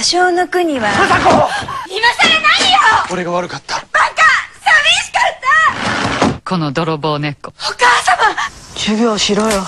芭蕉の句には政子！今さら何よ！俺が悪かった。バカ寂しかった！この泥棒猫。お母様！授業しろよ。